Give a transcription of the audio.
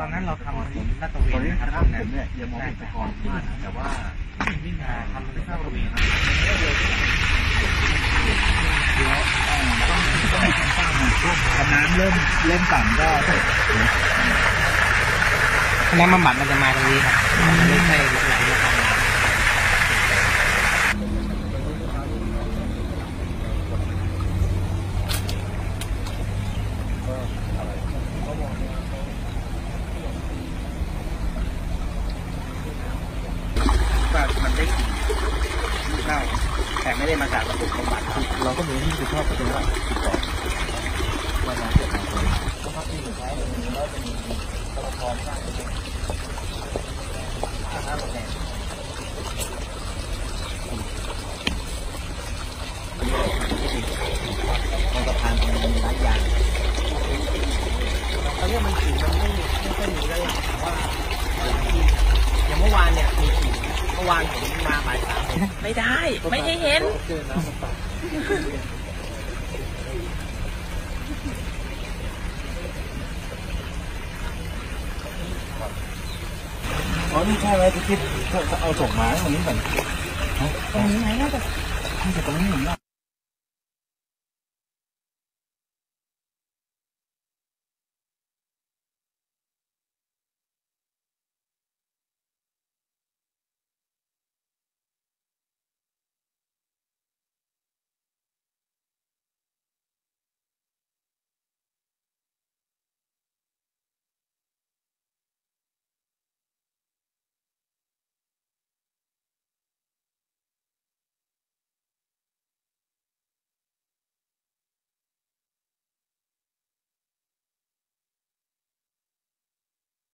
ตอนนั้นเราทำถนนลาดตระเวตอนนนี้นะครับถ้าผมเนี่ยยังมองเห็นตะกอนมากแต่ว่าอ่าทำถนนลาดตระเวนพอน้ำเริ่มเริ่มต่ำก็น้ำบำบัดมันจะมาตรงนี้ครับมันไม่ใช่ไหลมาทางน้ ไม่ฉี่เน่าแต่ไม่ได้มาจากระบบบำบัดเราก็มีที่ผิดชอบเป็นว่าติดต่อว่าน้ำเกิดมาตรงนี้เพราะว่าที่สุดท้ายมันมีแล้วจะมีตลอดพร้อมกันห้างเปอร์เซ็นต์มันสะพานตรงนี้มีร้านยางำตอนนี้มันขี่มันไม่ไม่ค่อยมีแล้วล่ะแต่ว่าหลายที่อย่างเมื่อวานเนี่ยมีขี่เมื่อ วานผมมาบ่ายสามไม่ได้ ไม่ให้เห็น อ๋อ นี่ใช่ไหมที่คิดเอาส่งมาตรงนี้ก่อนตรงนี้ไหมน่าจะน่าจะตรงนี้หนึ่งน่า